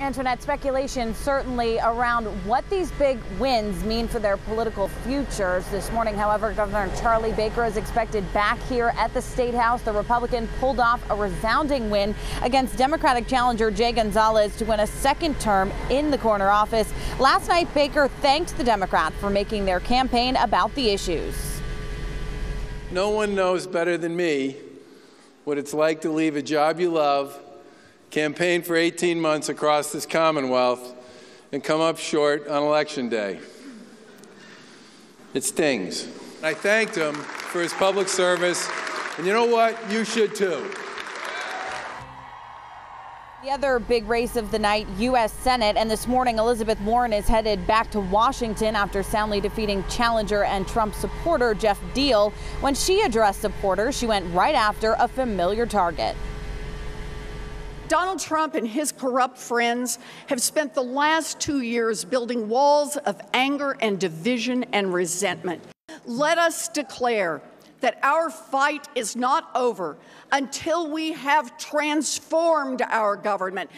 Antoinette, speculation certainly around what these big wins mean for their political futures. This morning, however, Governor Charlie Baker is expected back here at the State House. The Republican pulled off a resounding win against Democratic challenger Jay Gonzalez to win a second term in the corner office. Last night, Baker thanked the Democrat for making their campaign about the issues. No one knows better than me what it's like to leave a job you love campaigned for 18 months across this Commonwealth, and come up short on Election Day. It stings. I thanked him for his public service, and you know what? You should too. The other big race of the night, U.S. Senate, and this morning Elizabeth Warren is headed back to Washington after soundly defeating challenger and Trump supporter Geoff Diehl. When she addressed supporters, she went right after a familiar target. Donald Trump and his corrupt friends have spent the last two years building walls of anger and division and resentment. Let us declare that our fight is not over until we have transformed our government.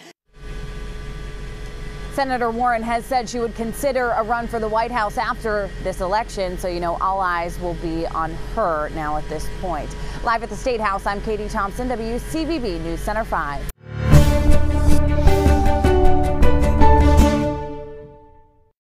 Senator Warren has said she would consider a run for the White House after this election, so you know all eyes will be on her now at this point. Live at the State House, I'm Katie Thompson, WCVB News Center 5. Bye.